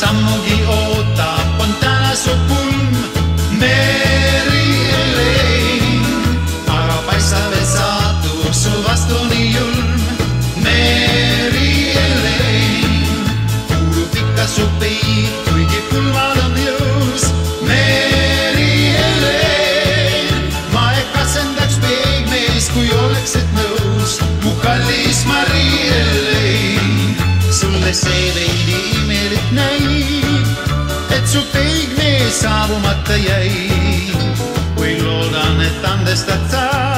sammugi ootab, on täna su pulm, Mary Elaine. aga paistab, et saatus su vastu nii julm, Mary Elaine. kuulub ikka su peid, kuigi pulmad on jõus, Mary Elaine. ma ei katsendaks peegmees, kui oleksid nõus, mu kallis Marie Elaine. sulle see näib, et su peigmees saabumata jäi. kuid loodan, et andestad sa,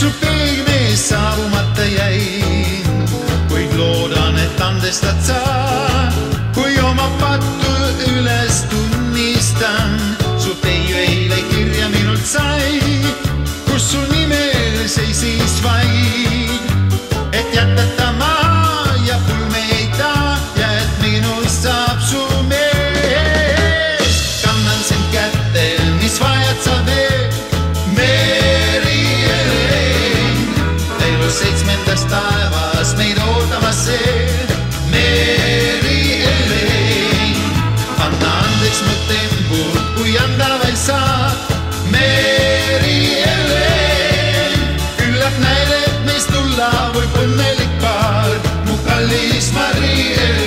et su peegmees saabumata jäi. kuid loodan, et andestad sa, אז מידות המעשה מרי אלי פרננדס מטמבור הוא ינדה וייסה מרי אלי אולך ניירת מסלולה ופונה לקבר מוקליס מרי אלי